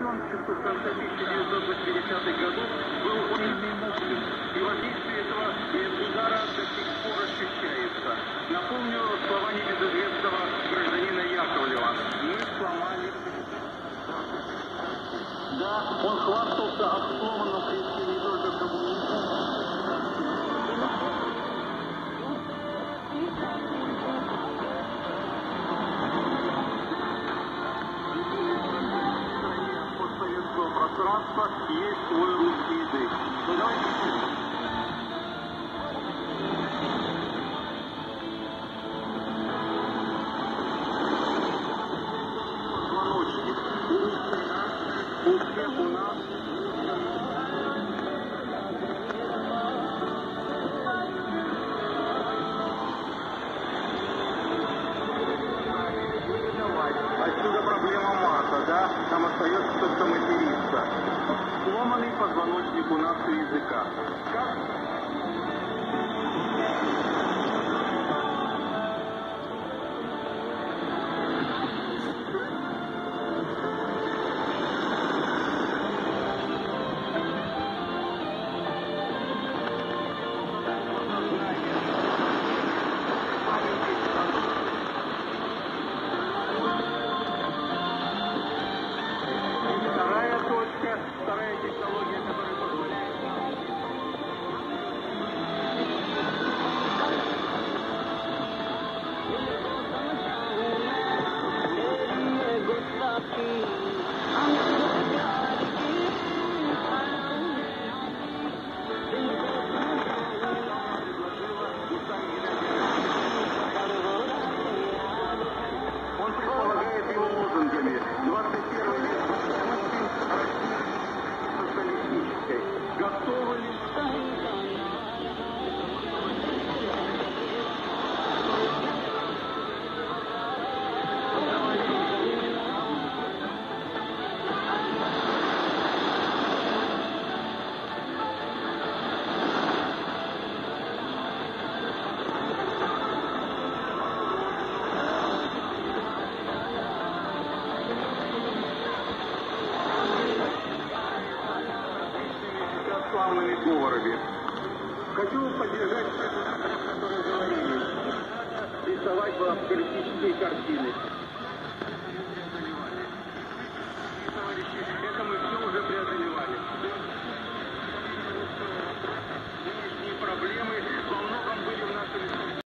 еще в конце 1980-х годов, был очень мощным, и воздействие этого удара до сих пор ощущается. Напомню слова небезызвестного гражданина Яковлева. Мы сломали... Да, он хвастался от сломанном принципе не только коммунизма, transfer fees will Позвоночник у нас у языка. Как славными говорами. Хочу поддержать которые говорили. Рисовать бы апокалиптические картины.